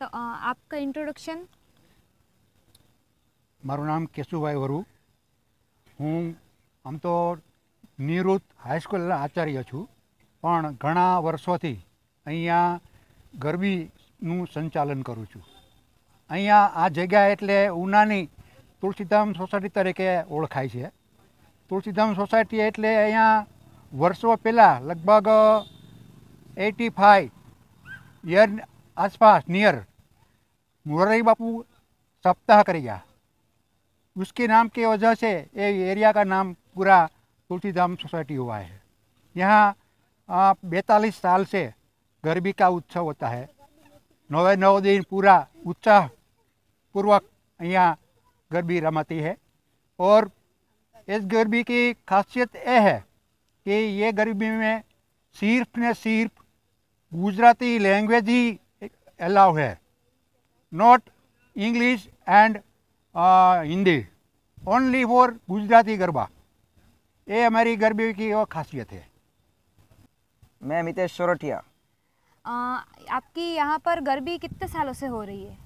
तो अ, आपका इंट्रोडक्शन મારું નામ કેશુભાઈ વરુ હું આમ તો નિવૃત્ત હાઈસ્કૂલના આચાર્ય છું પણ ઘણા વર્ષોથી અહીંયા ગરબીનું સંચાલન કરું છું અહીંયા આ જગ્યા એટલે ઉનાની તુલસીધામ સોસાયટી તરીકે ઓળખાય છે તુલસીધામ સોસાયટી એટલે અહીંયા વર્ષો પહેલાં લગભગ એટી ફાઈવ યર आसपास नियर मुरारी बापू सप्ताह करेगा। उसके नाम के वजह से ये एरिया का नाम पूरा तुलसीधाम सोसाइटी हुआ है। यहाँ बैतालीस साल से गरबी का उत्सव होता है। नौ नौ दिन पूरा उत्साह पूर्वक यहाँ गरबी रमाती है। और इस गरबी की खासियत यह है कि ये गरबी में सिर्फ़ ने सिर्फ़ गुजराती लैंग्वेज ही अलाउ है not English and Hindi only for Gujarati garba ये हमारी गरबे की वो खासियत है मैं मितेश सोरठिया। अ, आपकी यहाँ पर गरबी कितने सालों से हो रही है?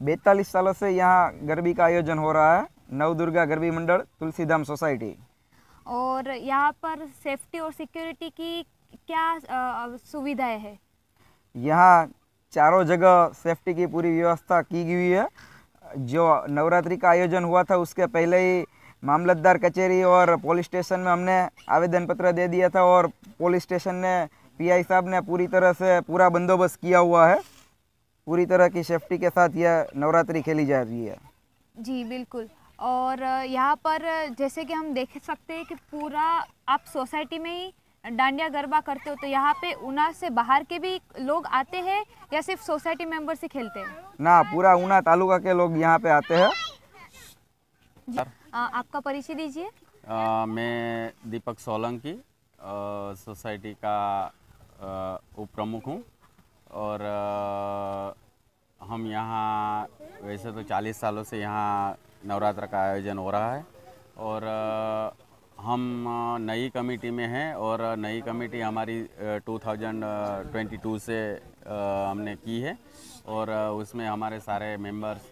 बैतालीस सालों से यहाँ गरबी का आयोजन हो रहा है। नवदुर्गा गरबी मंडल तुलसीधाम सोसाइटी। और यहाँ पर सेफ्टी और सिक्योरिटी की क्या सुविधाएँ है? यहाँ चारों जगह सेफ्टी की पूरी व्यवस्था की गई है। जो नवरात्रि का आयोजन हुआ था, उसके पहले ही मामलतदार कचहरी और पुलिस स्टेशन में हमने आवेदन पत्र दे दिया था और पुलिस स्टेशन ने पीआई साहब ने पूरी तरह से पूरा बंदोबस्त किया हुआ है। पूरी तरह की सेफ्टी के साथ यह नवरात्रि खेली जा रही है। जी, बिल्कुल। और यहाँ पर जैसे कि हम देख सकते हैं कि पूरा आप सोसाइटी में ही डांडिया गरबा करते हो तो यहाँ पे ऊना से बाहर के भी लोग आते हैं या सिर्फ़ सोसाइटी मेंबर्स ही खेलते हैं? ना पूरा ऊना तालुका के लोग यहाँ पे आते हैं। आपका परिचय दीजिए। मैं दीपक सोलंकी सोसाइटी का उप प्रमुख हूँ। और अ, हम यहाँ वैसे तो 40 सालों से यहाँ नवरात्र का आयोजन हो रहा है। और अ, हम नई कमेटी में हैं और नई कमेटी हमारी अ, 2022 से हमने की है और उसमें हमारे सारे मेंबर्स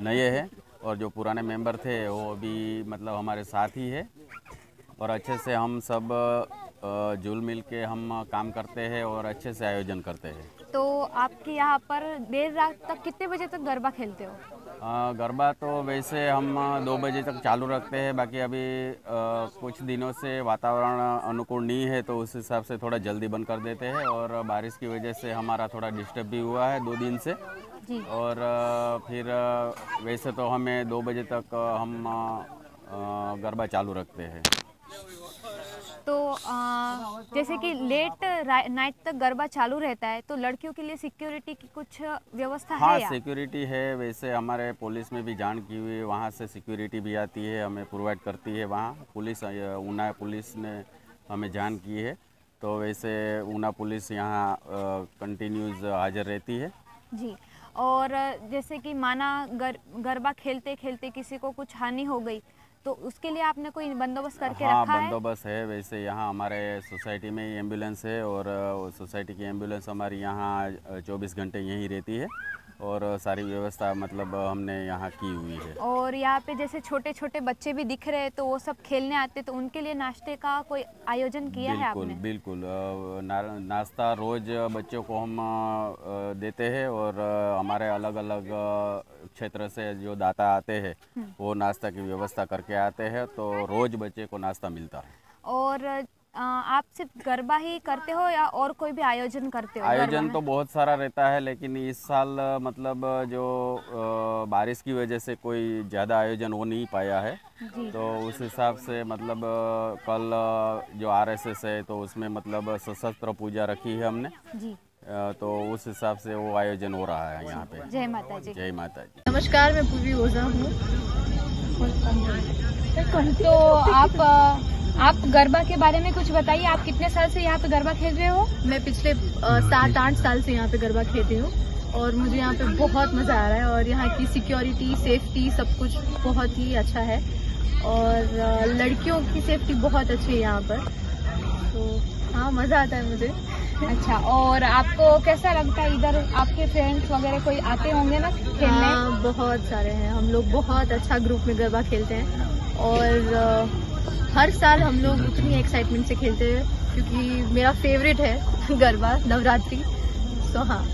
नए हैं और जो पुराने मेंबर थे वो भी मतलब हमारे साथ ही है और अच्छे से हम सब जुल मिल के हम काम करते हैं और अच्छे से आयोजन करते हैं। तो आपके यहाँ पर देर रात तक कितने बजे तक गरबा खेलते हो? गरबा तो वैसे हम दो बजे तक चालू रखते हैं बाकी अभी अ, कुछ दिनों से वातावरण अनुकूल नहीं है तो उस हिसाब से थोड़ा जल्दी बंद कर देते हैं और बारिश की वजह से हमारा थोड़ा डिस्टर्ब भी हुआ है दो दिन से। जी। और फिर वैसे तो हमें दो बजे तक हम गरबा चालू रखते हैं। तो अ, जैसे कि लेट नाइट तक गरबा चालू रहता है तो लड़कियों के लिए सिक्योरिटी की कुछ व्यवस्था हाँ है सिक्योरिटी है वैसे हमारे पुलिस में भी जान की हुई है वहाँ से सिक्योरिटी भी आती है हमें प्रोवाइड करती है वहाँ। पुलिस ऊना पुलिस ने हमें जान की है तो वैसे ऊना पुलिस यहाँ कंटिन्यूज हाजिर रहती है। जी और जैसे कि माना गर, गरबा खेलते खेलते किसी को कुछ हानि हो गई तो उसके लिए आपने कोई बंदोबस्त करके हाँ रखा है? बंदोबस्त है। वैसे यहाँ हमारे सोसाइटी में एंबुलेंस है और सोसाइटी की एंबुलेंस हमारी यहाँ चौबीस घंटे यहीं रहती है और सारी व्यवस्था मतलब हमने यहाँ की हुई है। और यहाँ पे जैसे छोटे छोटे बच्चे भी दिख रहे हैं तो वो सब खेलने आते तो उनके लिए नाश्ते का कोई आयोजन किया है आपने? बिल्कुल। ना- नाश्ता रोज बच्चों को हम देते हैं और हमारे अलग अलग क्षेत्र से जो दाता आते हैं वो नाश्ता की व्यवस्था करके आते हैं तो रोज बच्चे को नाश्ता मिलता है। और आप सिर्फ़ गरबा ही करते हो या और कोई भी आयोजन करते हो आयोजन तो बहुत सारा रहता है लेकिन इस साल मतलब जो बारिश की वजह से कोई ज़्यादा आयोजन हो नहीं पाया है। तो उस हिसाब से मतलब कल जो आरएसएस है तो उसमें मतलब सशस्त्र पूजा रखी है हमने। जी। तो उस हिसाब से वो आयोजन हो रहा है यहाँ पे। जय माता जी जय माता जी नमस्कार मैं पूर्वी ओझा हूँ। तो आप आप गरबा के बारे में कुछ बताइए। आप कितने साल से यहाँ पे गरबा खेल रहे हो? मैं पिछले सात आठ साल से यहाँ पे गरबा खेलती हूँ। और मुझे यहाँ पे बहुत मज़ा आ रहा है और यहाँ की सिक्योरिटी सेफ्टी सब कुछ बहुत ही अच्छा है। और लड़कियों की सेफ्टी बहुत अच्छी है यहाँ पर। तो हाँ मज़ा आता है मुझे। अच्छा और आपको कैसा लगता है इधर? आपके फ्रेंड्स वगैरह कोई आते होंगे ना खेलने? हाँ, बहुत सारे हैं। हम लोग बहुत अच्छा ग्रुप में गरबा खेलते हैं। और हर साल हम लोग इतनी एक्साइटमेंट से खेलते हैं क्योंकि मेरा फेवरेट है गरबा नवरात्रि। सो हाँ।